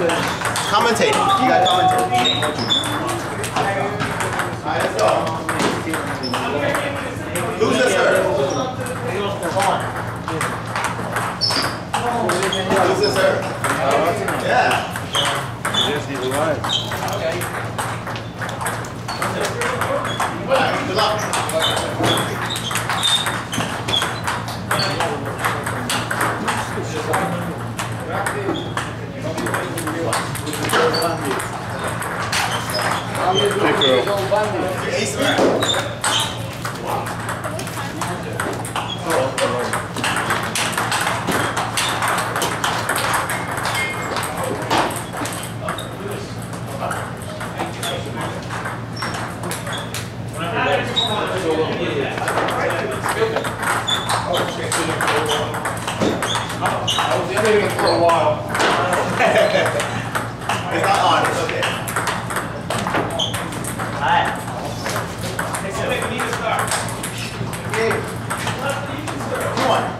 Commentating. You got commentating. Alright, let's go. Who's the serve? Who's the serve? Yeah. Good Ace man. It's not on, it's okay. Come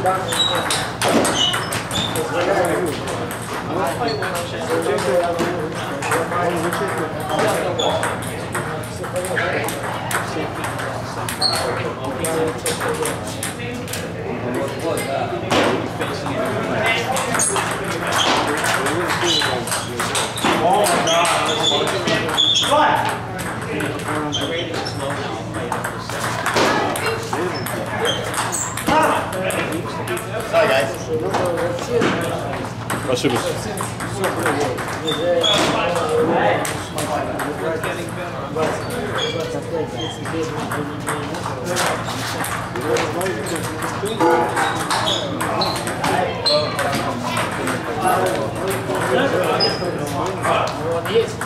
Oh my god. What? My rating is low now. 5. Ошиблись. Есть.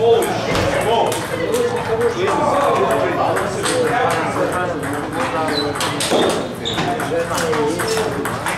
Holy shit, whoa. Thank you.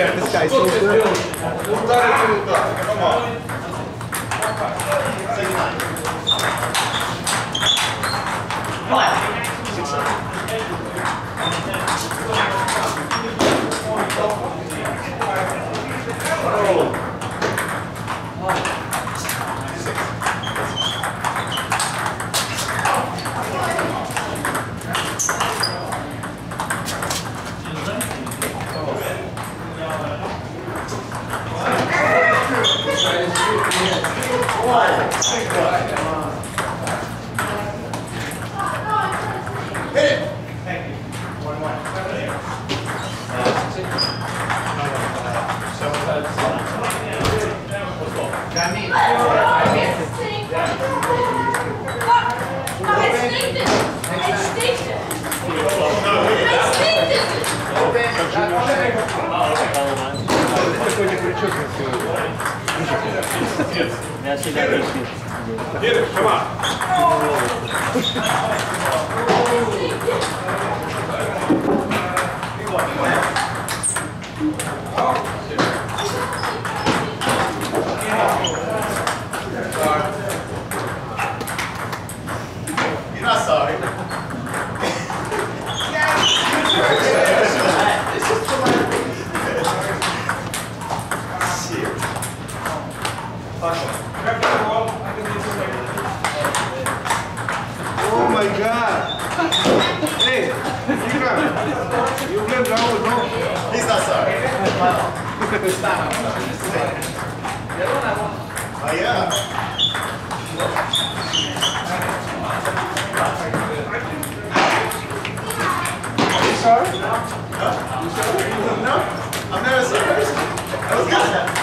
This guy's so good. 你这个太可爱了 Get it, come on. You're not sorry. Shit. my God. Hey, Ikram, you blame Rahul, no? He's not sorry. Oh, yeah. You sorry? No, I'm never sorry. I was good.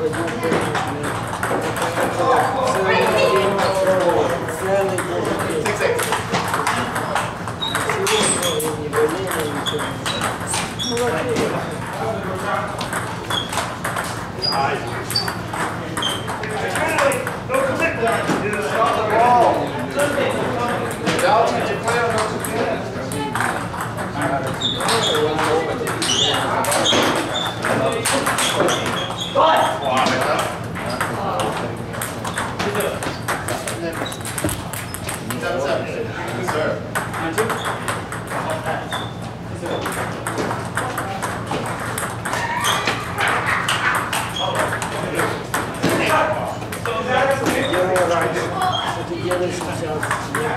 Six, six.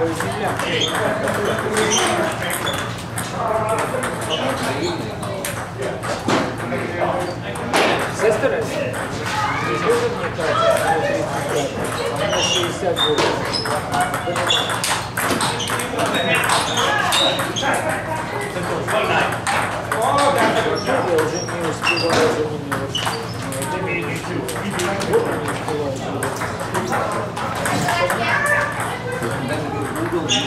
Все стараюсь? Здесь тоже мне кажется, что 35, а на 60 будет. Я уже не успеваю за ним Что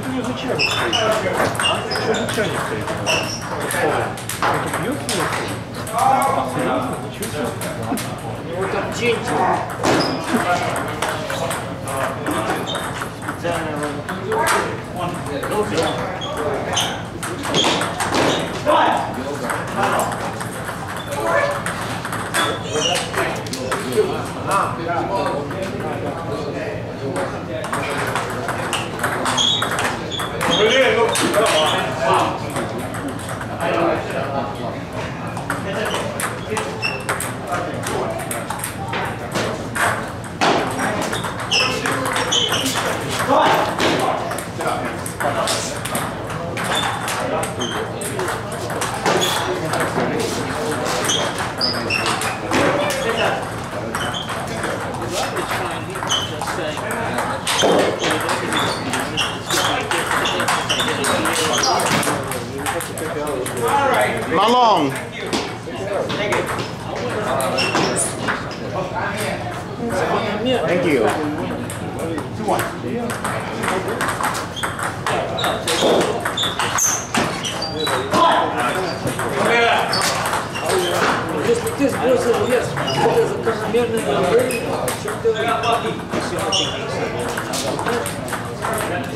ты не за чайник стоишь? А? Что за чайник стоит? Это бьет его? А, серьезно? Ничего себе. У него там ченчик. Специально Brilliant, look, come on. Malong. Thank you. Если ты сбросил вес, это закономерное движение, о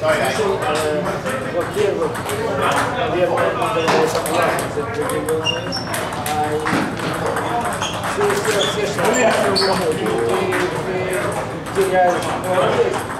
cualquier viernes de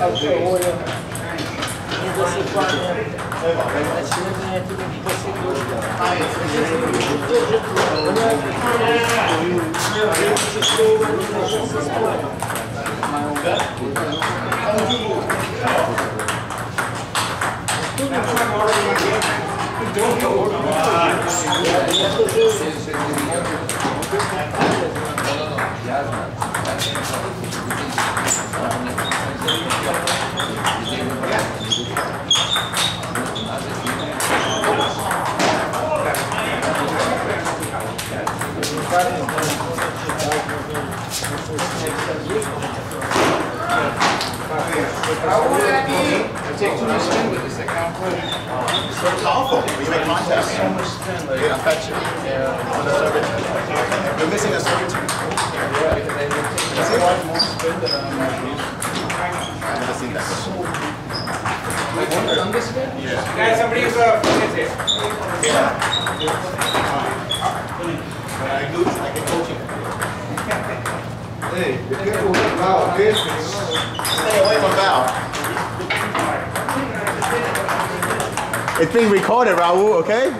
алкоголя, недосыпания, очередная типа посидушка. Tá Saúde aqui! Marlon. So powerful when you make contact. It affects you. On the server. You're missing a server too. I've never seen that. Guys, somebody's uh, is here. Yeah. When I lose, I can coach you. Hey, be careful with loud, okay? Stay away from Val. It's being recorded, Raul, okay?